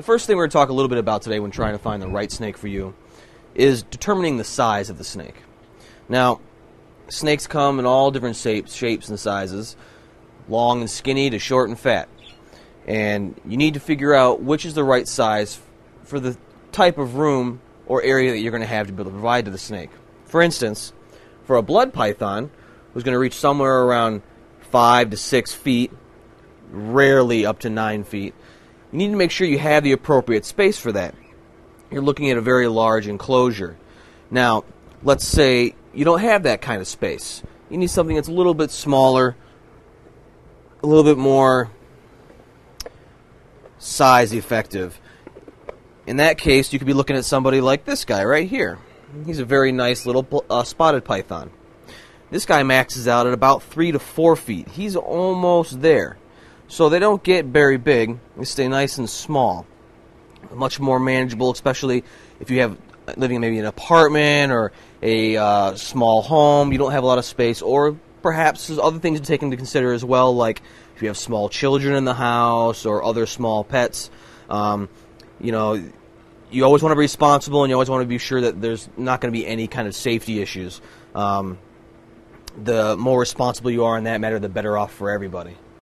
The first thing we're going to talk a little bit about today when trying to find the right snake for you is determining the size of the snake. Now, snakes come in all different shapes, shapes and sizes, long and skinny to short and fat. And you need to figure out which is the right size for the type of room or area that you're going to have to be able to provide to the snake. For instance, for a blood python, who's going to reach somewhere around five to six feet, rarely up to nine feet, you need to make sure you have the appropriate space for that. You're looking at a very large enclosure. Now, let's say you don't have that kind of space. You need something that's a little bit smaller, a little bit more size effective. In that case, you could be looking at somebody like this guy right here. He's a very nice little uh, spotted python. This guy maxes out at about three to four feet. He's almost there. So they don't get very big. They stay nice and small. Much more manageable, especially if you have living maybe in an apartment or a uh, small home. You don't have a lot of space, or perhaps there's other things to take into consider as well, like if you have small children in the house or other small pets. Um, you know, you always want to be responsible, and you always want to be sure that there's not going to be any kind of safety issues. Um, the more responsible you are in that matter, the better off for everybody.